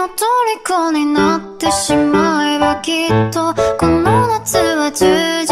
の虜になってしまえばきっとこの夏は充